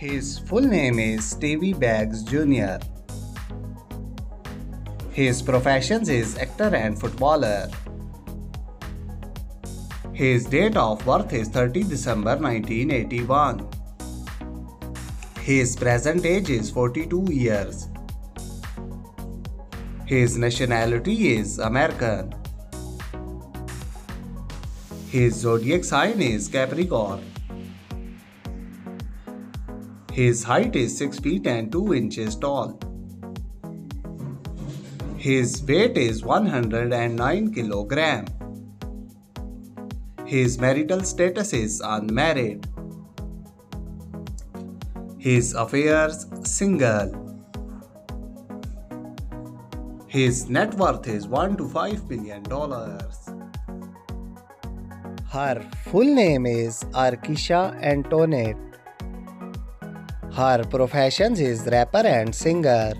His full name is Stevie Baggs Jr. His professions is actor and footballer. His date of birth is 30 December 1981. His present age is 42 years. His nationality is American. His zodiac sign is Capricorn. His height is 6 feet and 2 inches tall. His weight is 109 kilogram. His marital status is unmarried. His affairs single. His net worth is 1 to 5 billion dollars. Her full name is Arkeisha Antoinette. Her profession is rapper and singer.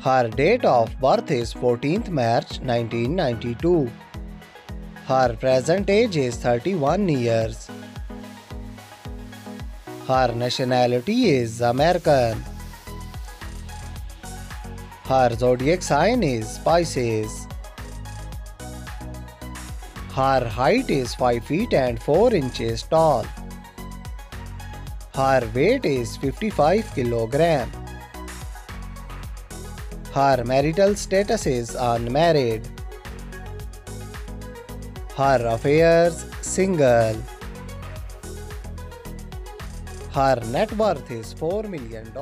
Her date of birth is 14th March 1992. Her present age is 31 years. Her nationality is American. Her zodiac sign is Pisces. Her height is 5 feet and 4 inches tall. Her weight is 55 kilogram. Her marital status is unmarried. Her affairs single. Her net worth is $4 million.